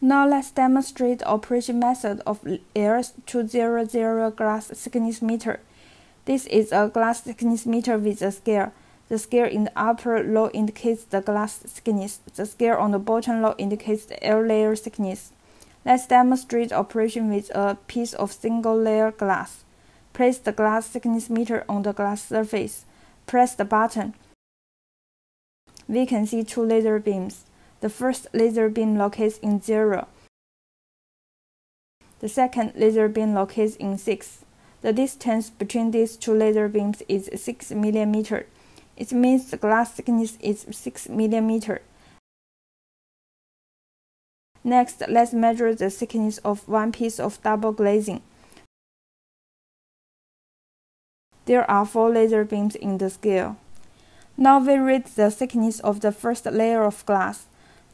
Now let's demonstrate the operation method of LS200 glass thickness meter. This is a glass thickness meter with a scale. The scale in the upper low indicates the glass thickness. The scale on the bottom low indicates the air layer thickness. Let's demonstrate operation with a piece of single layer glass. Place the glass thickness meter on the glass surface. Press the button. We can see two laser beams. The first laser beam locates in 0. The second laser beam locates in 6. The distance between these two laser beams is 6 mm. It means the glass thickness is 6 mm. Next, let's measure the thickness of one piece of double glazing. There are four laser beams in the scale. Now we read the thickness of the first layer of glass.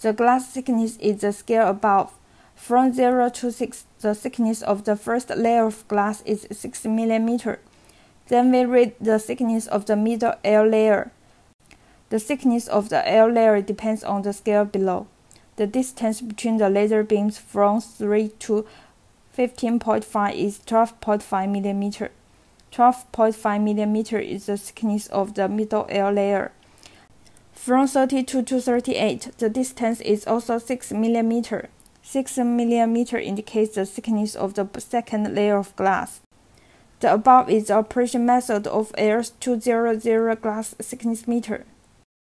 The glass thickness is the scale above. From 0 to 6, the thickness of the first layer of glass is 6 mm. Then we read the thickness of the middle air layer. The thickness of the air layer depends on the scale below. The distance between the laser beams from 3 to 15.5 is 12.5 mm. 12.5 mm is the thickness of the middle air layer. From 32 to 38, the distance is also 6 mm. 6 mm indicates the thickness of the second layer of glass. The above is the operation method of LS200 glass thickness meter.